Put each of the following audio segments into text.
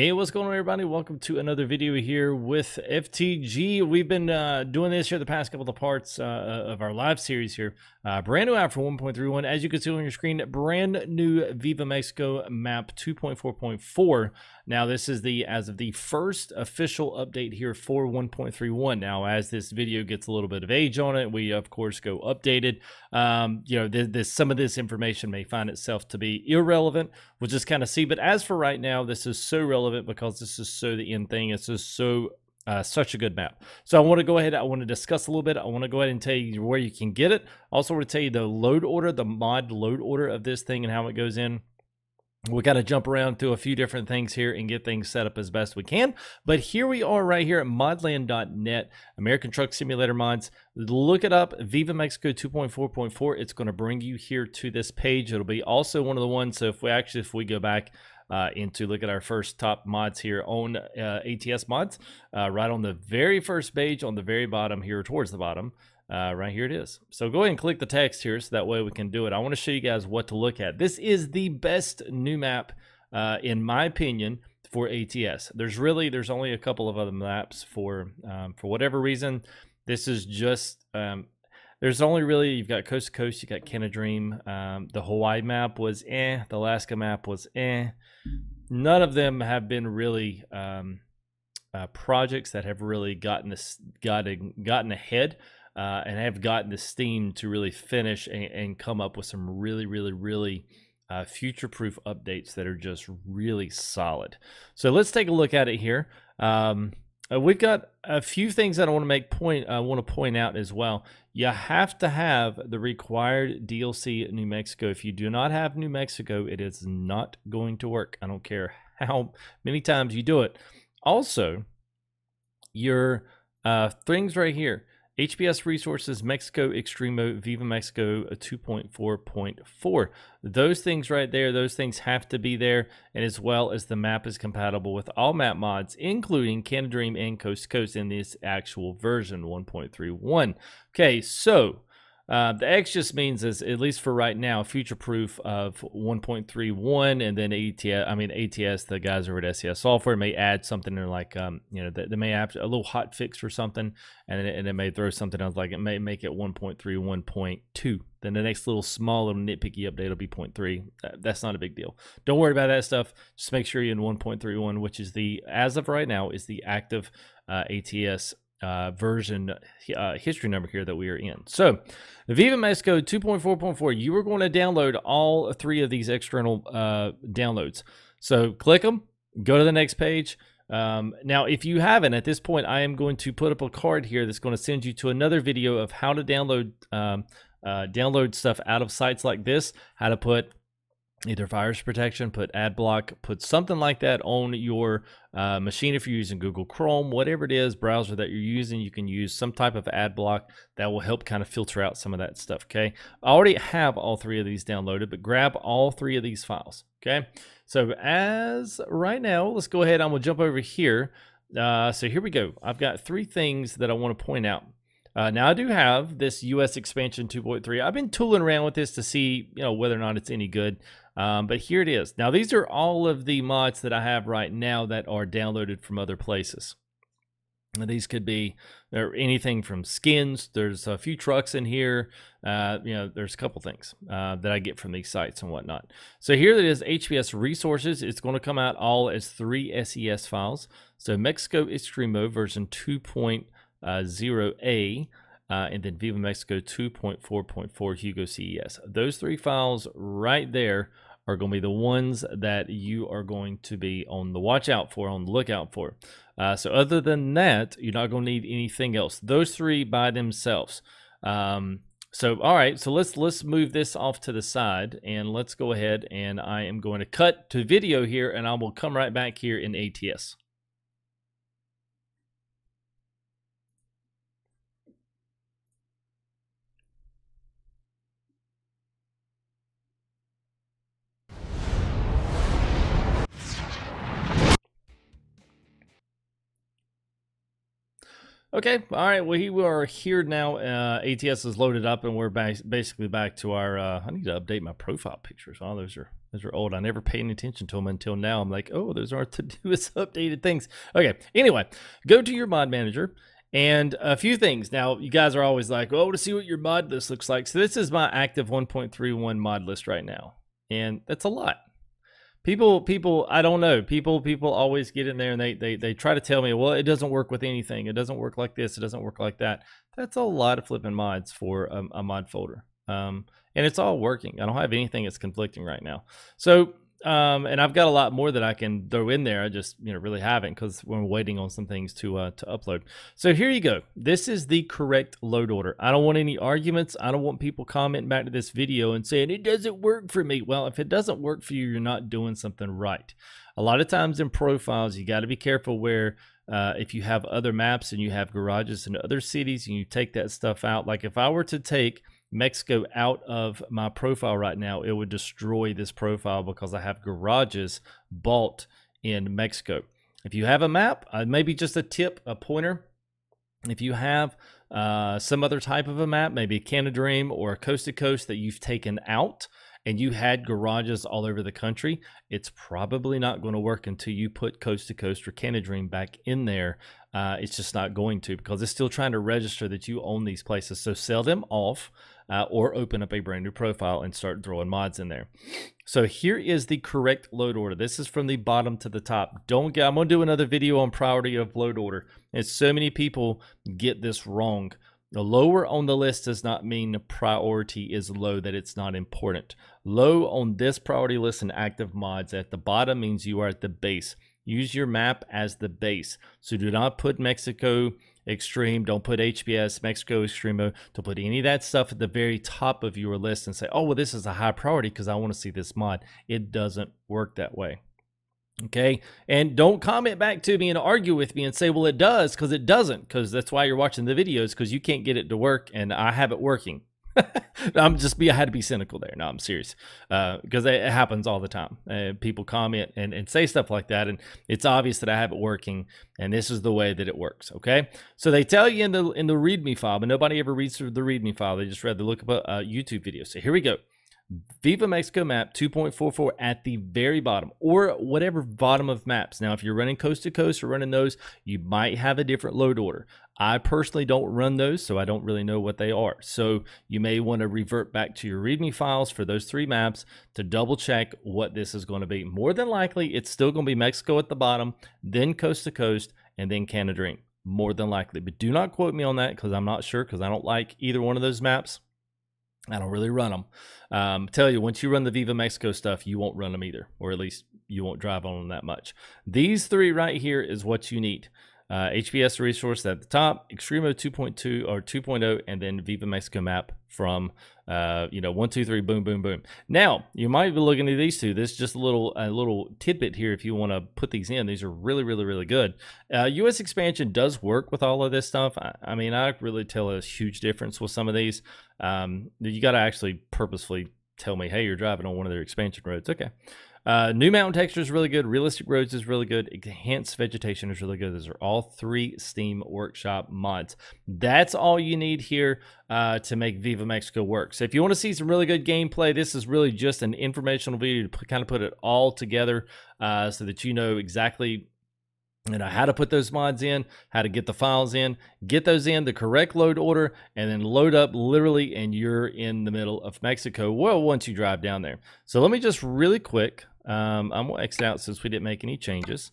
Hey, what's going on, everybody? Welcome to another video here with FTG. We've been uh, doing this here the past couple of parts uh, of our live series here. Uh, brand new app for 1.31. As you can see on your screen, brand new Viva Mexico map 2.4.4. Now, this is the as of the first official update here for 1.31. Now, as this video gets a little bit of age on it, we of course go updated. Um, you know, this, this some of this information may find itself to be irrelevant. We'll just kind of see. But as for right now, this is so relevant relevant because this is so the end thing. It's just so uh, such a good map. So I want to go ahead. I want to discuss a little bit. I want to go ahead and tell you where you can get it. Also, want to tell you the load order, the mod load order of this thing, and how it goes in we got to jump around through a few different things here and get things set up as best we can. But here we are right here at modland.net, American Truck Simulator Mods. Look it up, Viva Mexico 2.4.4. It's going to bring you here to this page. It'll be also one of the ones, so if we actually, if we go back uh, into look at our first top mods here on uh, ATS mods, uh, right on the very first page on the very bottom here towards the bottom. Uh, right here it is. So go ahead and click the text here so that way we can do it. I want to show you guys what to look at. This is the best new map, uh, in my opinion, for ATS. There's really, there's only a couple of other maps for, um, for whatever reason. This is just, um, there's only really, you've got Coast to Coast, you got Canada Dream. Um, the Hawaii map was eh. The Alaska map was eh. None of them have been really um, uh, projects that have really gotten this, gotten, gotten ahead uh, and have gotten the steam to really finish and, and come up with some really, really, really uh, future-proof updates that are just really solid. So let's take a look at it here. Um, uh, we've got a few things that I want to make point. I want to point out as well. You have to have the required DLC New Mexico. If you do not have New Mexico, it is not going to work. I don't care how many times you do it. Also, your uh, things right here. HPS Resources Mexico Extremo Viva Mexico 2.4.4. Those things right there, those things have to be there, and as well as the map is compatible with all map mods, including Canada Dream and Coast to Coast in this actual version 1.31. Okay, so uh, the X just means is at least for right now, future proof of 1.31, and then ATS. I mean ATS. The guys over at SCS Software may add something or like um you know they, they may have a little hot fix for something, and it, and it may throw something else like it may make it 1.31.2. Then the next little small little nitpicky update will be 0.3. That's not a big deal. Don't worry about that stuff. Just make sure you're in 1.31, which is the as of right now is the active uh, ATS uh, version uh, history number here that we are in. So, Viva Mexico 2.4.4, you are going to download all three of these external uh, downloads. So, click them, go to the next page. Um, now, if you haven't, at this point, I am going to put up a card here that's going to send you to another video of how to download um, uh, download stuff out of sites like this, how to put either virus protection, put ad block, put something like that on your uh, machine if you're using Google Chrome, whatever it is, browser that you're using, you can use some type of ad block that will help kind of filter out some of that stuff, okay? I already have all three of these downloaded, but grab all three of these files, okay? So as right now, let's go ahead, I'm gonna jump over here. Uh, so here we go. I've got three things that I wanna point out. Uh, now I do have this US expansion 2.3. I've been tooling around with this to see, you know, whether or not it's any good. Um, but here it is. Now, these are all of the mods that I have right now that are downloaded from other places. Now, these could be anything from skins. There's a few trucks in here. Uh, you know, there's a couple things uh, that I get from these sites and whatnot. So here it is, HPS Resources. It's going to come out all as three SCS files. So Mexico Extremo version 2.0A. Uh, and then Viva Mexico 2.4.4 Hugo CES. Those three files right there are going to be the ones that you are going to be on the watch out for, on the lookout for. Uh, so other than that, you're not going to need anything else. Those three by themselves. Um, so all right, so let's let's move this off to the side and let's go ahead and I am going to cut to video here and I will come right back here in ATS. Okay, all right. Well, we are here now. Uh, ATS is loaded up, and we're back, basically back to our. Uh, I need to update my profile pictures. Oh, those are Those are old. I never paid any attention to them until now. I'm like, oh, those aren't the newest updated things. Okay. Anyway, go to your mod manager and a few things. Now, you guys are always like, oh, to see what your mod list looks like. So this is my active 1.31 mod list right now. And that's a lot. People, people, I don't know. People, people always get in there and they, they, they try to tell me, well, it doesn't work with anything. It doesn't work like this. It doesn't work like that. That's a lot of flipping mods for a, a mod folder. Um, and it's all working. I don't have anything that's conflicting right now. So um, and I've got a lot more that I can throw in there. I just you know really haven't because we're waiting on some things to uh, to upload. So here you go. This is the correct load order. I don't want any arguments. I don't want people commenting back to this video and saying it doesn't work for me. Well, if it doesn't work for you, you're not doing something right. A lot of times in profiles, you got to be careful where uh, if you have other maps and you have garages in other cities and you take that stuff out. Like if I were to take Mexico out of my profile right now, it would destroy this profile because I have garages bought in Mexico. If you have a map, uh, maybe just a tip, a pointer. If you have uh, some other type of a map, maybe a Canada Dream or a Coast to Coast that you've taken out, and you had garages all over the country, it's probably not going to work until you put Coast to Coast or Canada Dream back in there. Uh, it's just not going to because it's still trying to register that you own these places. So sell them off uh, or open up a brand new profile and start throwing mods in there. So here is the correct load order. This is from the bottom to the top. Don't get, I'm to do another video on priority of load order. And so many people get this wrong. The lower on the list does not mean the priority is low, that it's not important. Low on this priority list and active mods at the bottom means you are at the base. Use your map as the base. So do not put Mexico Extreme. Don't put HBS, Mexico Extremo. Uh, don't put any of that stuff at the very top of your list and say, oh, well, this is a high priority because I want to see this mod. It doesn't work that way. Okay. And don't comment back to me and argue with me and say, well, it does because it doesn't because that's why you're watching the videos because you can't get it to work and I have it working. I'm just be I had to be cynical there. No, I'm serious because uh, it happens all the time. Uh, people comment and, and say stuff like that, and it's obvious that I have it working, and this is the way that it works. Okay, so they tell you in the in the README file, but nobody ever reads through the README file. They just read the look up a, a YouTube video. So here we go. Viva Mexico map 2.44 at the very bottom or whatever bottom of maps. Now, if you're running coast to coast or running those, you might have a different load order. I personally don't run those, so I don't really know what they are. So you may want to revert back to your README files for those three maps to double check what this is going to be. More than likely, it's still going to be Mexico at the bottom, then coast to coast, and then Canada Dream. More than likely. But do not quote me on that because I'm not sure because I don't like either one of those maps. I don't really run them. Um, tell you, once you run the Viva Mexico stuff, you won't run them either, or at least you won't drive on them that much. These three right here is what you need. Uh, HBS resource at the top, Extremo 2.2 or 2.0, and then Viva Mexico map from uh, you know one two three boom boom boom. Now you might be looking at these two. This is just a little a little tidbit here if you want to put these in. These are really really really good. Uh, U.S. expansion does work with all of this stuff. I, I, mean I really tell a huge difference with some of these. Um, you got to actually purposefully tell me, hey, you're driving on one of their expansion roads. Okay. Uh, new mountain texture is really good. Realistic roads is really good. Enhanced vegetation is really good. Those are all three Steam Workshop mods. That's all you need here uh, to make Viva Mexico work. So if you want to see some really good gameplay, this is really just an informational video to kind of put it all together uh, so that you know exactly you know how to put those mods in how to get the files in get those in the correct load order and then load up literally and you're in the middle of mexico well once you drive down there so let me just really quick um, I'm to exit out since we didn't make any changes.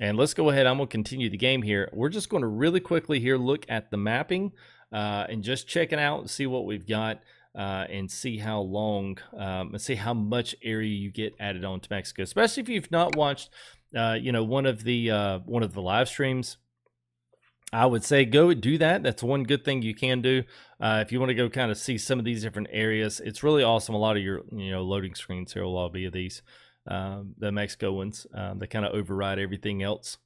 And let's go ahead. I'm to continue the game here. We're just going to really quickly here look at the mapping uh, and just check it out and see what we've got uh, and see how long um, and see how much area you get added on to Mexico. Especially if you've not watched, uh, you know, one of the uh, one of the live streams. I would say go do that. That's one good thing you can do. Uh, if you want to go kind of see some of these different areas, it's really awesome. A lot of your you know loading screens here will all be of these um, the Mexico ones. Um, they kind of override everything else.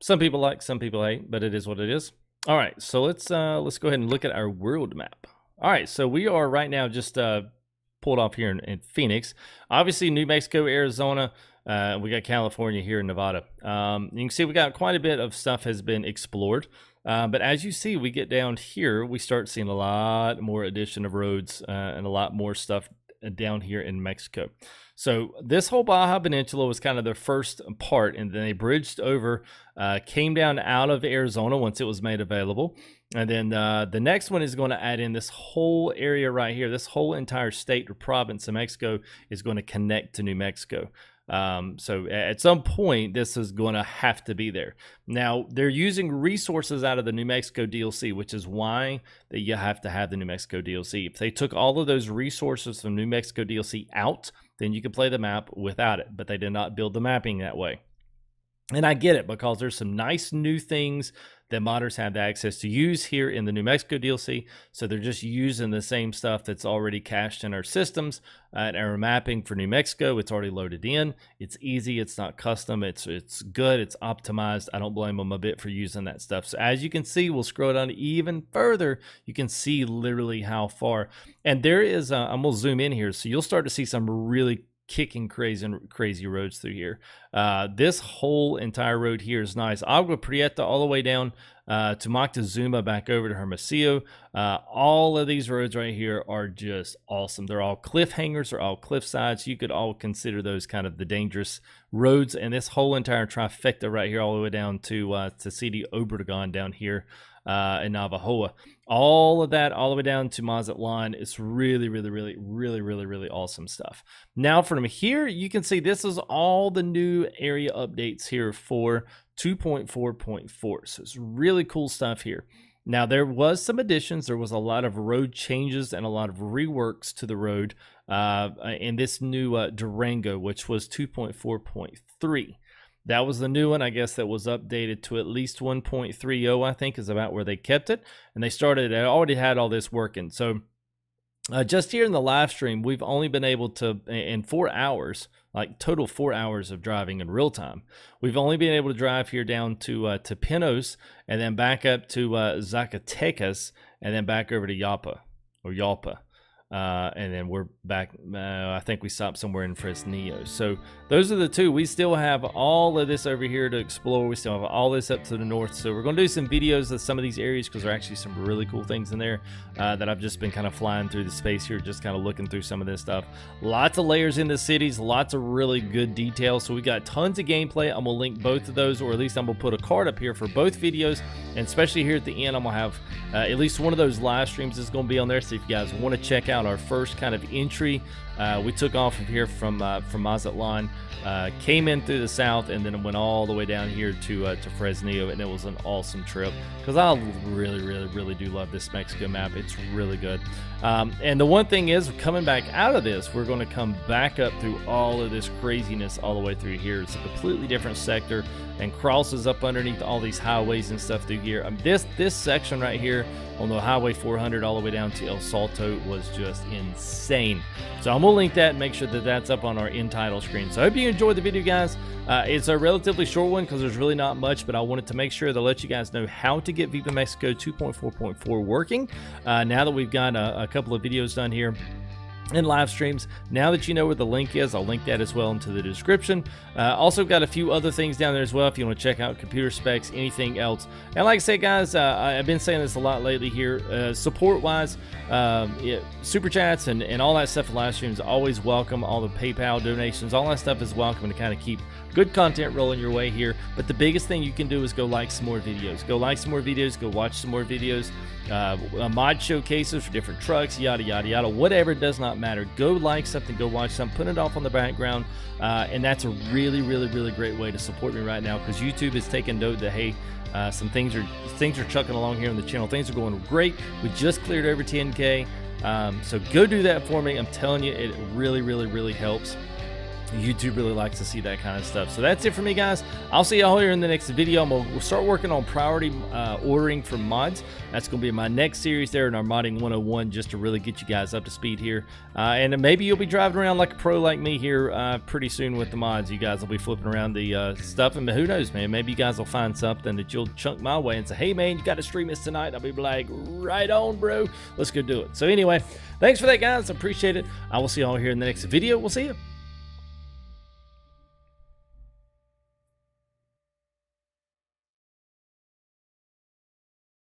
Some people like, some people hate, but it is what it is. All right, so let's uh, let's go ahead and look at our world map. All right, so we are right now just uh, pulled off here in, in Phoenix. Obviously, New Mexico, Arizona. Uh, we got California here in Nevada. Um, you can see we got quite a bit of stuff has been explored. Uh, but as you see, we get down here, we start seeing a lot more addition of roads uh, and a lot more stuff down here in Mexico. So this whole Baja Peninsula was kind of the first part, and then they bridged over, uh, came down out of Arizona once it was made available. And then uh, the next one is going to add in this whole area right here. This whole entire state or province of Mexico is going to connect to New Mexico. Um, so at some point, this is going to have to be there. Now, they're using resources out of the New Mexico DLC, which is why that you have to have the New Mexico DLC. If they took all of those resources from New Mexico DLC out, then you could play the map without it. But they did not build the mapping that way. And I get it because there's some nice new things that modders have access to use here in the New Mexico DLC. So they're just using the same stuff that's already cached in our systems uh, and our mapping for New Mexico. It's already loaded in. It's easy. It's not custom. It's it's good. It's optimized. I don't blame them a bit for using that stuff. So as you can see, we'll scroll down even further. You can see literally how far. And there is, uh, I'm to zoom in here. So you'll start to see some really kicking crazy crazy roads through here. Uh, this whole entire road here is nice. Agua Prieta all the way down uh, to Moctezuma back over to Hermosillo. Uh, all of these roads right here are just awesome. They're all cliffhangers, they're all cliff sides. You could all consider those kind of the dangerous roads. And this whole entire trifecta right here all the way down to, uh, to CD Obregon down here uh, in Navajoa. All of that, all the way down to Mazatlan. It's really, really, really, really, really, really awesome stuff. Now, from here, you can see this is all the new area updates here for 2.4.4. So it's really cool stuff here. Now, there was some additions. There was a lot of road changes and a lot of reworks to the road uh, in this new uh, Durango, which was 2.4.3. That was the new one, I guess, that was updated to at least 1.30, I think, is about where they kept it. And they started, they already had all this working. So uh, just here in the live stream, we've only been able to, in four hours, like total four hours of driving in real time, we've only been able to drive here down to uh, to Pinos and then back up to uh, Zacatecas and then back over to Yapa or Yalpa. Uh, and then we're back. Uh, I think we stopped somewhere in Fresnillo. So those are the two. We still have all of this over here to explore. We still have all this up to the north. So we're going to do some videos of some of these areas because there are actually some really cool things in there uh, that I've just been kind of flying through the space here, just kind of looking through some of this stuff. Lots of layers in the cities, lots of really good details. So we got tons of gameplay. I'm going to link both of those, or at least I'm going to put a card up here for both videos. And especially here at the end, I'm going to have uh, at least one of those live streams is going to be on there. So if you guys want to check out our first kind of entry. Uh, we took off from here from uh, from Mazatlan, uh, came in through the south, and then went all the way down here to uh, to Fresnillo, and it was an awesome trip because I really, really, really do love this Mexico map. It's really good. Um, and the one thing is, coming back out of this, we're going to come back up through all of this craziness all the way through here. It's a completely different sector and crosses up underneath all these highways and stuff through here. Um, this this section right here on the Highway 400 all the way down to El Salto was just insane. So I'm gonna link that and make sure that that's up on our in title screen. So I hope you enjoyed the video, guys. Uh, it's a relatively short one because there's really not much, but I wanted to make sure to let you guys know how to get Viva Mexico 2.4.4 working. Uh, now that we've got a, a couple of videos done here and live streams. Now that you know where the link is, I'll link that as well into the description. Uh, also got a few other things down there as well if you want to check out computer specs, anything else. And like I said, guys, uh, I've been saying this a lot lately here. Uh, Support-wise, um, yeah, super chats and, and all that stuff in live streams always welcome. All the PayPal donations, all that stuff is welcome to kind of keep good content rolling your way here. But the biggest thing you can do is go like some more videos. Go like some more videos. Go watch some more videos. Uh, mod showcases for different trucks, yada, yada, yada. Whatever, it does not matter. Go like something. Go watch something. Put it off on the background. Uh, and that's a really, really, really great way to support me right now because YouTube is taking note that, hey, uh, some things are things are chucking along here on the channel. Things are going great. We just cleared over 10K. Um, so go do that for me. I'm telling you, it really, really, really helps. YouTube really likes to see that kind of stuff. So that's it for me, guys. I'll see y'all here in the next video. Gonna we'll start working on priority uh, ordering for mods. That's gonna be my next series there in our modding 101, just to really get you guys up to speed here. Uh, and maybe you'll be driving around like a pro like me here uh, pretty soon with the mods. You guys will be flipping around the uh, stuff, and who knows, man? Maybe you guys will find something that you'll chunk my way and say, "Hey, man, you got to stream this tonight." I'll be like, "Right on, bro. Let's go do it." So anyway, thanks for that, guys. I appreciate it. I will see y'all here in the next video. We'll see you.